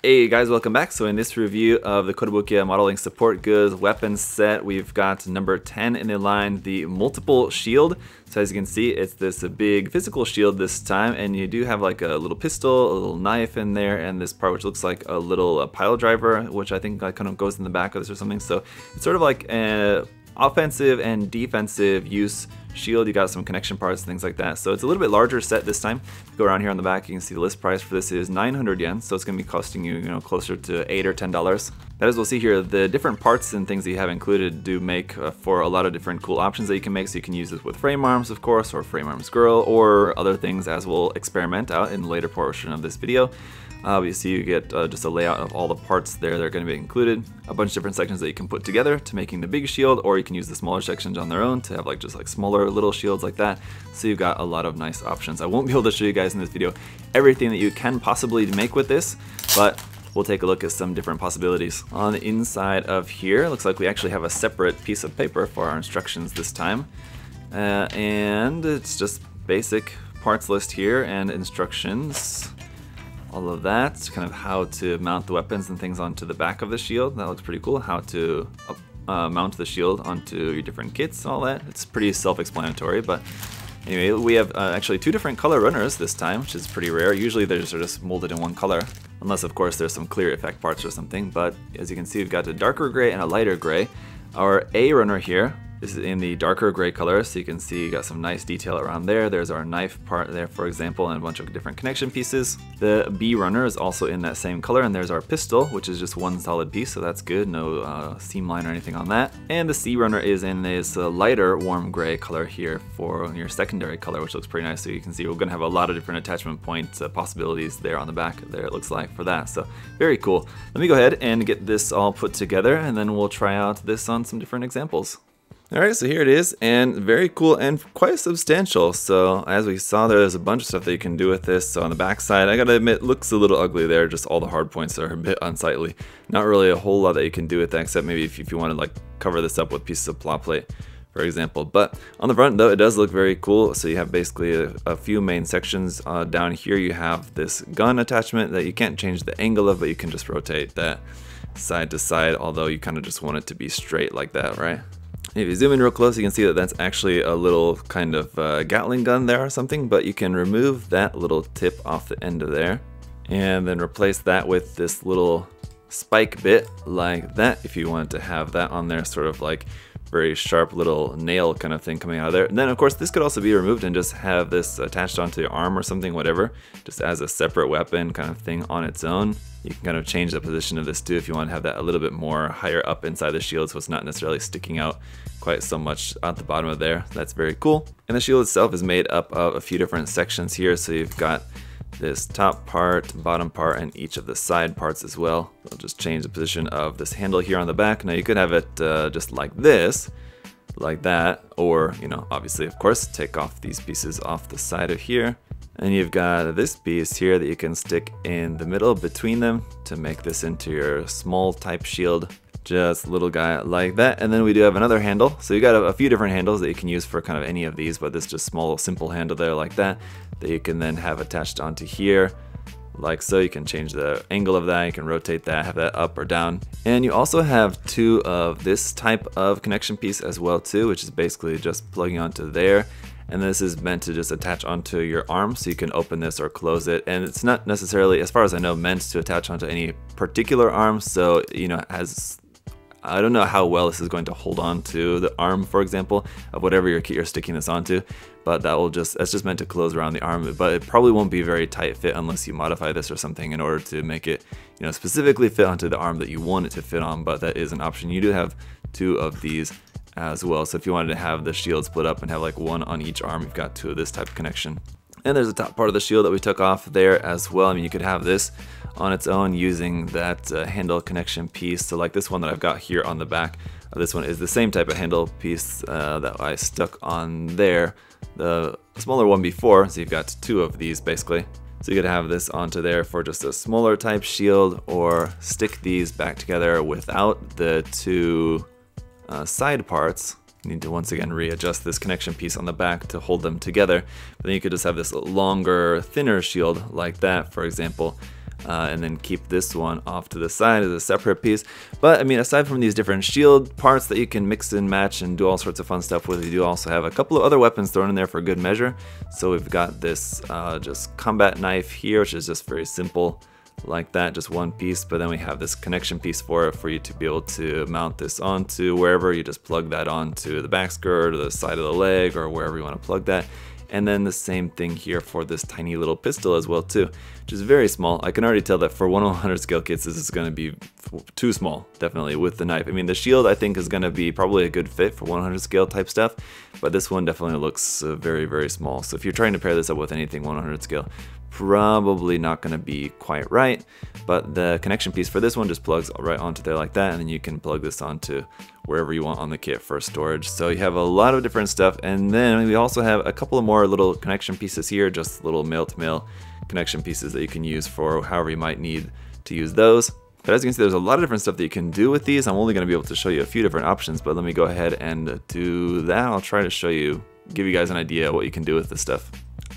Hey guys, welcome back. So in this review of the Kotobukiya Modeling Support Goods weapon set, we've got number 10 in the line, the multiple shield. So as you can see, it's this big physical shield this time, and you do have like a little pistol, a little knife in there, and this part which looks like a little uh, pile driver, which I think kind of goes in the back of this or something. So it's sort of like an offensive and defensive use shield. You got some connection parts, things like that. So it's a little bit larger set this time. Go around here on the back, you can see the list price for this is 900 yen. So it's going to be costing you, you know, closer to eight or ten dollars. As we'll see here, the different parts and things that you have included do make uh, for a lot of different cool options that you can make. So you can use this with frame arms, of course, or frame arms girl, or other things as we'll experiment out in the later portion of this video. Obviously you get uh, just a layout of all the parts there that are going to be included, a bunch of different sections that you can put together to making the big shield, or you can use the smaller sections on their own to have like just like smaller little shields like that. So you've got a lot of nice options. I won't be able to show you guys in this video everything that you can possibly make with this, but we'll take a look at some different possibilities. On the inside of here, looks like we actually have a separate piece of paper for our instructions this time. Uh, and it's just basic parts list here and instructions all of that, kind of how to mount the weapons and things onto the back of the shield. That looks pretty cool. How to uh, mount the shield onto your different kits all that. It's pretty self-explanatory, but anyway, we have uh, actually two different color runners this time, which is pretty rare. Usually they're just molded in one color, unless of course there's some clear effect parts or something, but as you can see, we've got a darker gray and a lighter gray. Our A runner here this is in the darker gray color, so you can see you got some nice detail around there. There's our knife part there, for example, and a bunch of different connection pieces. The B runner is also in that same color, and there's our pistol, which is just one solid piece, so that's good. No uh, seam line or anything on that. And the C runner is in this uh, lighter warm gray color here for your secondary color, which looks pretty nice. So you can see we're gonna have a lot of different attachment point uh, possibilities there on the back there, it looks like, for that. So very cool. Let me go ahead and get this all put together, and then we'll try out this on some different examples. Alright, so here it is, and very cool and quite substantial. So as we saw, there, there's a bunch of stuff that you can do with this. So on the back side, I gotta admit, looks a little ugly there, just all the hard points are a bit unsightly. Not really a whole lot that you can do with that, except maybe if, if you want to like cover this up with pieces of pla plate, for example. But on the front though, it does look very cool. So you have basically a, a few main sections. Uh, down here you have this gun attachment that you can't change the angle of, but you can just rotate that side to side, although you kind of just want it to be straight like that, right? If you zoom in real close, you can see that that's actually a little kind of uh, Gatling gun there or something, but you can remove that little tip off the end of there and then replace that with this little spike bit like that if you want to have that on there sort of like very sharp little nail kind of thing coming out of there. And then of course this could also be removed and just have this attached onto your arm or something, whatever, just as a separate weapon kind of thing on its own. You can kind of change the position of this too if you want to have that a little bit more higher up inside the shield so it's not necessarily sticking out quite so much at the bottom of there. That's very cool. And the shield itself is made up of a few different sections here. So you've got this top part, bottom part, and each of the side parts as well. I'll just change the position of this handle here on the back. Now you could have it uh, just like this, like that, or, you know, obviously, of course, take off these pieces off the side of here. And you've got this piece here that you can stick in the middle between them to make this into your small type shield just little guy like that. And then we do have another handle. So you got a, a, few different handles that you can use for kind of any of these, but this just small, simple handle there like that, that you can then have attached onto here. Like so, you can change the angle of that, you can rotate that, have that up or down. And you also have two of this type of connection piece as well too, which is basically just plugging onto there and this is meant to just attach onto your arm so you can open this or close it and it's not necessarily as far as I know meant to attach onto any particular arm so you know has I don't know how well this is going to hold on to the arm, for example, of whatever you're, you're sticking this onto, but that will just, that's just meant to close around the arm, but it probably won't be a very tight fit unless you modify this or something in order to make it, you know, specifically fit onto the arm that you want it to fit on, but that is an option. You do have two of these as well, so if you wanted to have the shield split up and have like one on each arm, you've got two of this type of connection. And there's a top part of the shield that we took off there as well. I mean, you could have this on its own using that uh, handle connection piece. So like this one that I've got here on the back, uh, this one is the same type of handle piece uh, that I stuck on there. The smaller one before, so you've got two of these basically. So you could have this onto there for just a smaller type shield or stick these back together without the two uh, side parts need to once again readjust this connection piece on the back to hold them together. But then you could just have this longer, thinner shield like that, for example, uh, and then keep this one off to the side as a separate piece. But I mean, aside from these different shield parts that you can mix and match and do all sorts of fun stuff with, you do also have a couple of other weapons thrown in there for good measure. So we've got this uh, just combat knife here, which is just very simple like that, just one piece, but then we have this connection piece for it for you to be able to mount this onto wherever you just plug that onto the back skirt or the side of the leg or wherever you want to plug that. And then the same thing here for this tiny little pistol as well too, which is very small. I can already tell that for 100 scale kits this is going to be too small, definitely, with the knife. I mean, the shield I think is going to be probably a good fit for 100 scale type stuff, but this one definitely looks uh, very, very small. So if you're trying to pair this up with anything 100 scale, probably not going to be quite right, but the connection piece for this one just plugs right onto there like that, and then you can plug this onto wherever you want on the kit for storage. So you have a lot of different stuff, and then we also have a couple of more little connection pieces here, just little male-to-male -male connection pieces that you can use for however you might need to use those. But as you can see, there's a lot of different stuff that you can do with these. I'm only going to be able to show you a few different options, but let me go ahead and do that. I'll try to show you, give you guys an idea what you can do with this stuff.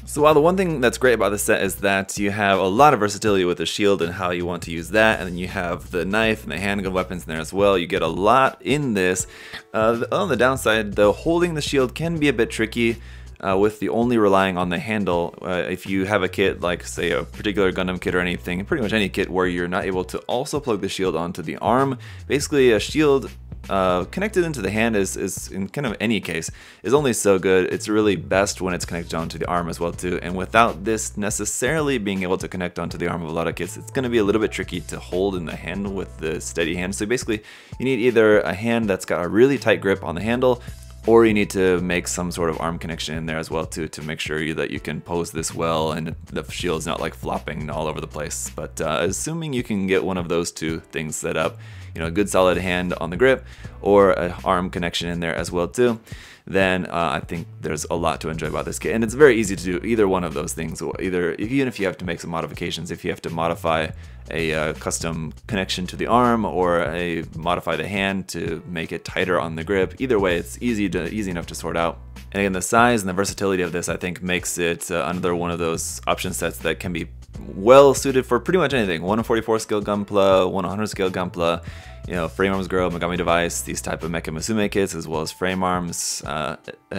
So while the one thing that's great about this set is that you have a lot of versatility with the shield and how you want to use that, and then you have the knife and the handgun weapons in there as well. You get a lot in this. Uh, on the downside, though, holding the shield can be a bit tricky. Uh, with the only relying on the handle. Uh, if you have a kit like say a particular Gundam kit or anything, pretty much any kit where you're not able to also plug the shield onto the arm, basically a shield uh, connected into the hand is, is in kind of any case is only so good. It's really best when it's connected onto the arm as well too. And without this necessarily being able to connect onto the arm of a lot of kits, it's going to be a little bit tricky to hold in the hand with the steady hand. So basically, you need either a hand that's got a really tight grip on the handle or you need to make some sort of arm connection in there as well too to make sure that you can pose this well and the shield's not like flopping all over the place. But uh, assuming you can get one of those two things set up, you know, a good solid hand on the grip or an arm connection in there as well too, then uh, I think there's a lot to enjoy about this kit. And it's very easy to do either one of those things. Either even if you have to make some modifications, if you have to modify a uh, custom connection to the arm or a modify the hand to make it tighter on the grip. Either way, it's easy to easy enough to sort out. And again, the size and the versatility of this, I think, makes it uh, another one of those option sets that can be well suited for pretty much anything. 144 scale Gunpla, 100 scale Gunpla, you know, Frame Arms Girl, Megami Device, these type of Mecha Musume kits, as well as Frame Arms. Uh, uh,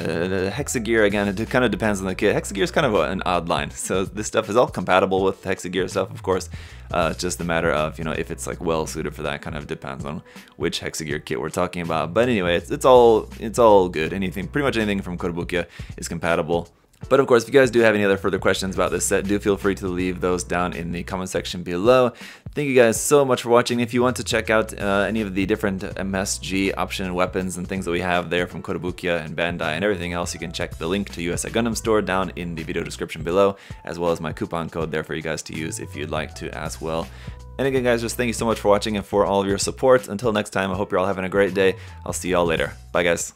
Hexagear, again, it kind of depends on the kit. Hexagear is kind of an odd line. So this stuff is all compatible with Hexagear stuff, of course. Uh, it's just a matter of, you know, if it's like well suited for that kind of depends on which Hexagear kit we're talking about. But anyway, it's, it's all it's all good. Anything, pretty much anything from Kotobukiya is compatible. But of course, if you guys do have any other further questions about this set, do feel free to leave those down in the comment section below. Thank you guys so much for watching. If you want to check out uh, any of the different MSG option weapons and things that we have there from Kotobukiya and Bandai and everything else, you can check the link to USA Gundam Store down in the video description below, as well as my coupon code there for you guys to use if you'd like to as well. And again, guys, just thank you so much for watching and for all of your support. Until next time, I hope you're all having a great day. I'll see y'all later. Bye, guys.